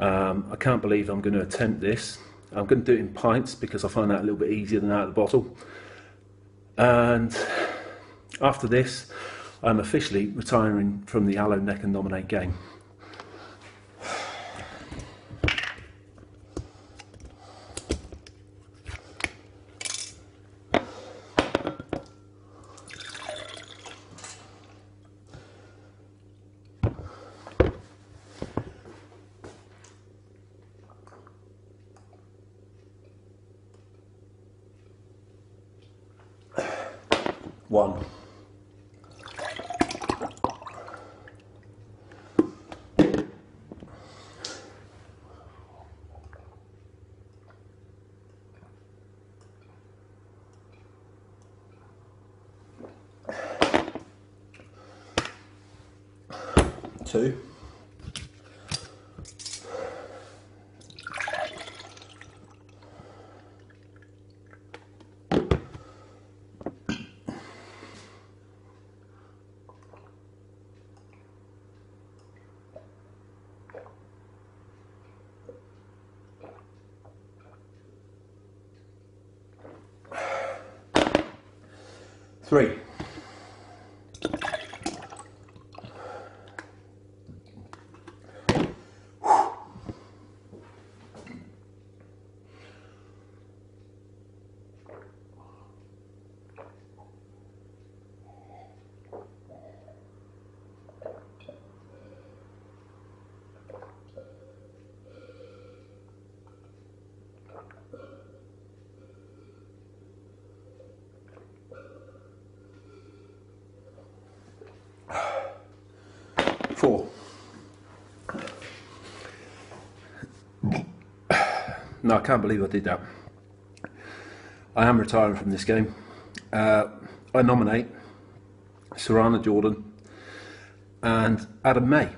Um, I can't believe I'm going to attempt this. I'm going to do it in pints because I find that a little bit easier than out of the bottle. And after this, I'm officially retiring from the Aloe Neck and Nominate game. One. Two. Three. Four. No, I can't believe I did that. I am retiring from this game. Uh, I nominate Serrana Jordan and Adam May.